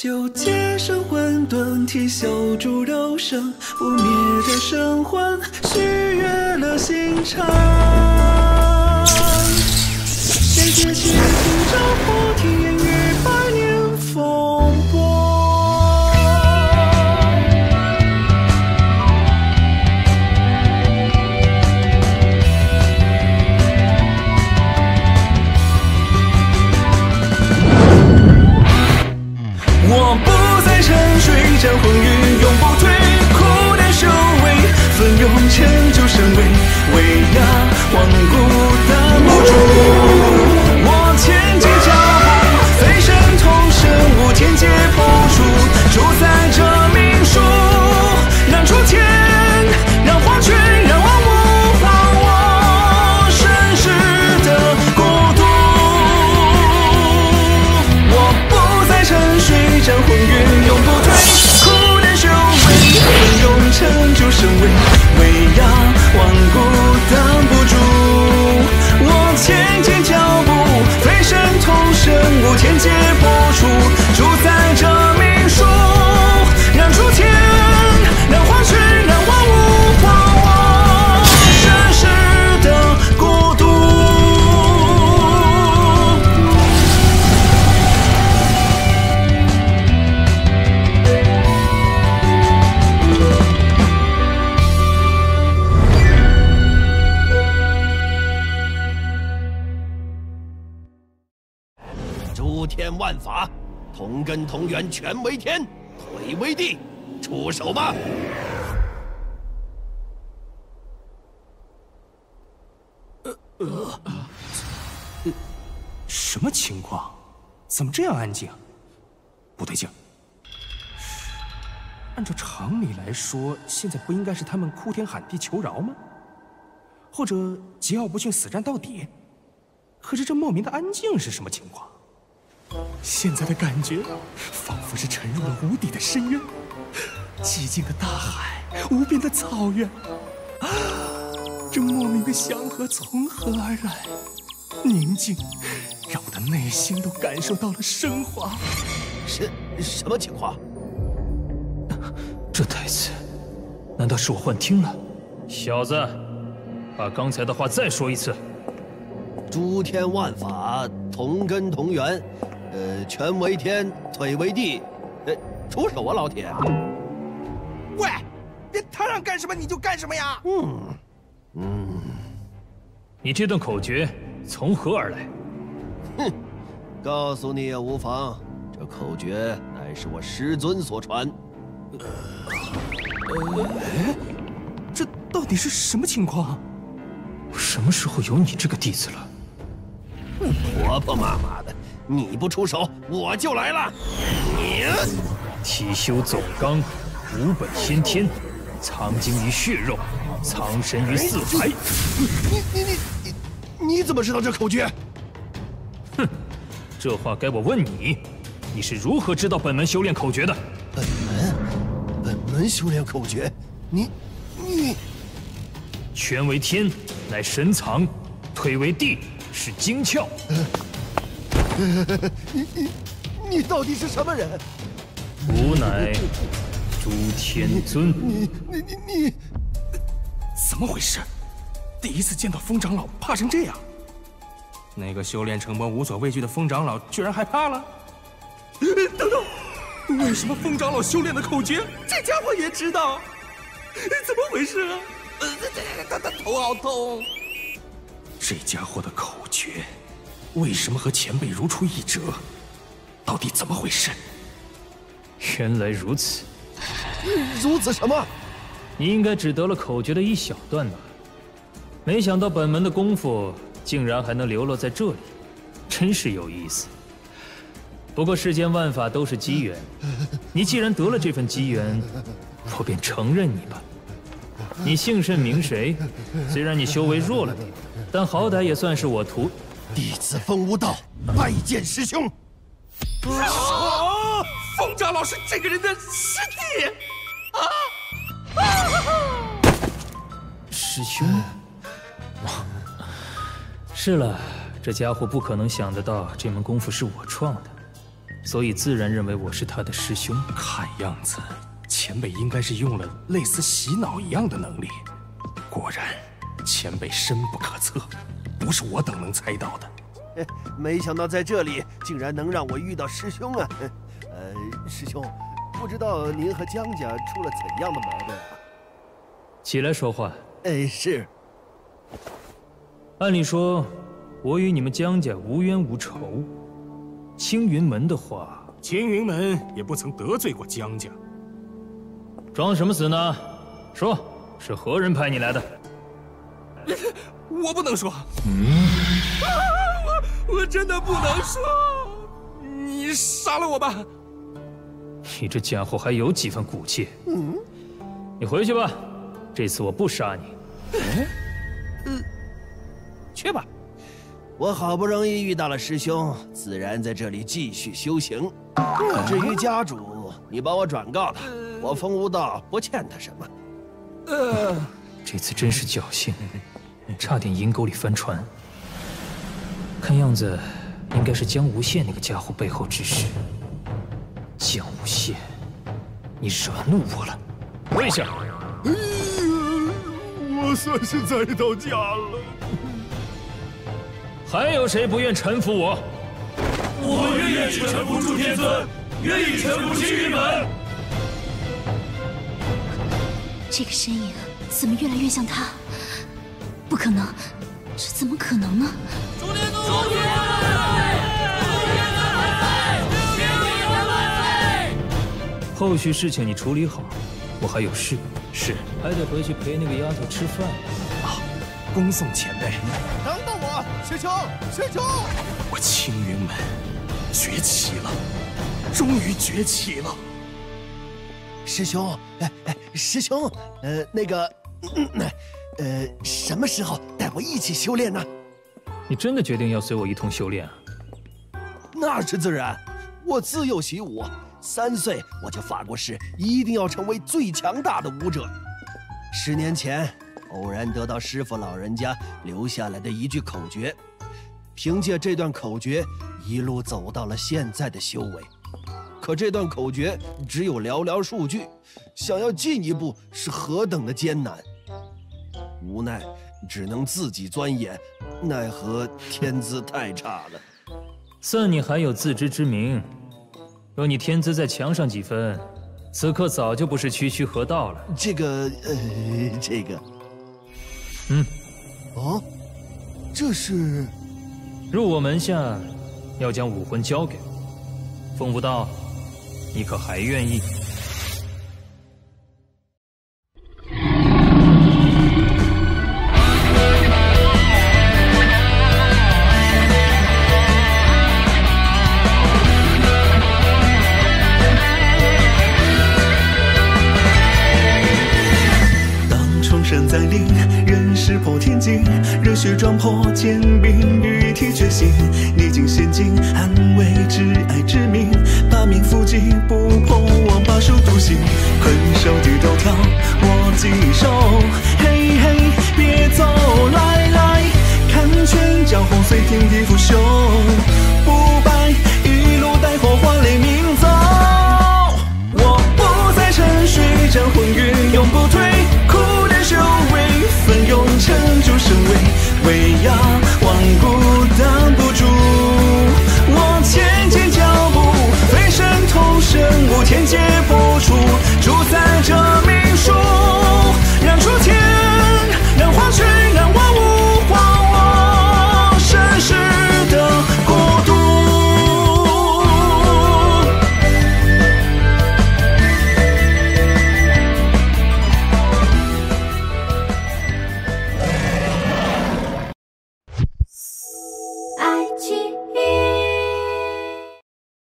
就接生混沌体，修筑肉身，不灭的神魂，续约了心肠。谁解析诅咒菩提，天万法，同根同源，权为天，腿为地，出手吧！呃什么情况？怎么这样安静？不对劲。按照常理来说，现在不应该是他们哭天喊地求饶吗？或者桀骜不驯，死战到底？可是这莫名的安静是什么情况？现在的感觉，仿佛是沉入了无底的深渊，寂静的大海，无边的草原，啊，这莫名的祥和从何而来？宁静，让我的内心都感受到了升华。什什么情况？这台词，难道是我幻听了？小子，把刚才的话再说一次。诸天万法，同根同源，呃，拳为天，腿为地，呃，出手啊，老铁！喂，别他让干什么你就干什么呀！嗯嗯，你这段口诀从何而来？哼，告诉你也无妨，这口诀乃是我师尊所传。哎，这到底是什么情况？我什么时候有你这个弟子了？婆婆妈妈的，你不出手，我就来了！你体修走刚，无本先天，藏精于血肉，藏神于四海。你你你你你怎么知道这口诀？哼，这话该我问你，你是如何知道本门修炼口诀的？本门，本门修炼口诀，你你拳为天，乃神藏；腿为地，是精窍。你你你到底是什么人？吾乃诸天尊。你你你你，怎么回事？第一次见到风长老怕成这样。那个修炼成魔无所畏惧的风长老居然害怕了。等等，为什么风长老修炼的口诀，这家伙也知道？怎么回事啊？他他头好痛。这家伙的口诀，为什么和前辈如出一辙？到底怎么回事？原来如此，如此什么？你应该只得了口诀的一小段吧？没想到本门的功夫竟然还能流落在这里，真是有意思。不过世间万法都是机缘，你既然得了这份机缘，我便承认你吧。你姓甚名谁？虽然你修为弱了点，但好歹也算是我徒。弟子风无道，拜见师兄。啊！风长老是这个人的师弟啊！师兄，是了，这家伙不可能想得到这门功夫是我创的。所以自然认为我是他的师兄。看样子，前辈应该是用了类似洗脑一样的能力。果然，前辈深不可测，不是我等能猜到的。没想到在这里竟然能让我遇到师兄啊！呃，师兄，不知道您和江家出了怎样的矛盾啊？起来说话。哎，是。按理说，我与你们江家无冤无仇。青云门的话，青云门也不曾得罪过江家。装什么死呢？说，是何人派你来的？我不能说。嗯。我 我真的不能说。你杀了我吧。你这家伙还有几分骨气？嗯。你回去吧，这次我不杀你。嗯。去吧，我好不容易遇到了师兄，自然在这里继续修行。至于家主，你帮我转告他，我风无道不欠他什么。呃，这次真是侥幸，差点阴沟里翻船。看样子，应该是江无限那个家伙背后指使。江无限，你惹怒我了，跪下！哎呀，我算是栽到家了。还有谁不愿臣服我？我愿意臣服诸天尊，愿意臣服青云门。这个身影怎么越来越像他？不可能，这怎么可能呢？诸天尊，诸天尊，诸天尊万岁！诸天尊万岁！后续事情你处理好，我还有事。是，还得回去陪那个丫头吃饭。啊，恭送前辈。等等我师兄，师兄，我青云门崛起了，终于崛起了。师兄，哎哎，师兄，呃，那个，呃，什么时候带我一起修炼呢？你真的决定要随我一同修炼啊？那是自然，我自幼习武，三岁我就发过誓，一定要成为最强大的武者。十年前。偶然得到师傅老人家留下来的一句口诀，凭借这段口诀一路走到了现在的修为。可这段口诀只有寥寥数句，想要进一步是何等的艰难。无奈只能自己钻研，奈何天资太差了。算你还有自知之明。若你天资再强上几分，此刻早就不是区区河道了。这个，呃，这个。嗯，哦，这是入我门下，要将武魂交给我。风无道，你可还愿意？再临人石破天机热血撞破坚冰与体决心逆境陷境捍卫挚爱之名八面伏击不破王八树独行困兽底